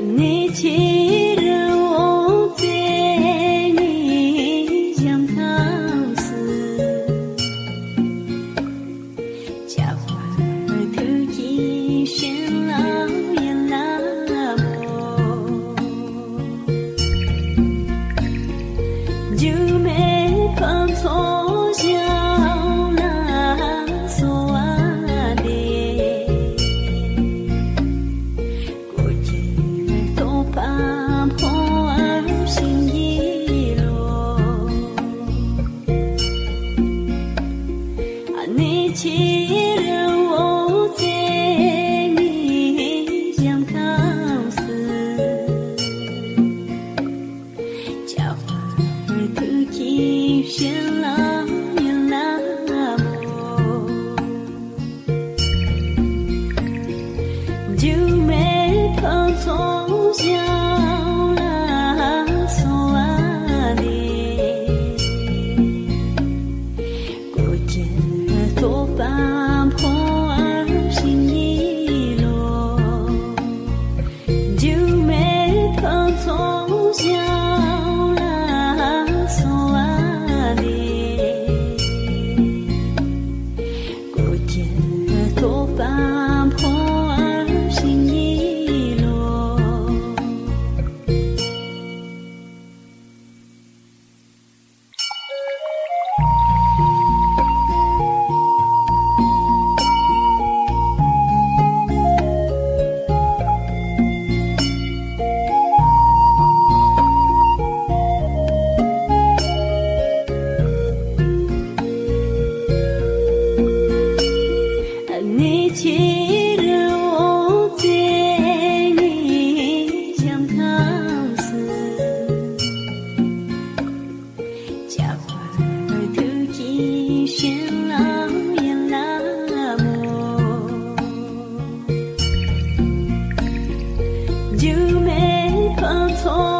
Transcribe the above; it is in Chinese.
你听就没碰错 ให้เราเจ๊หนียังเข้า错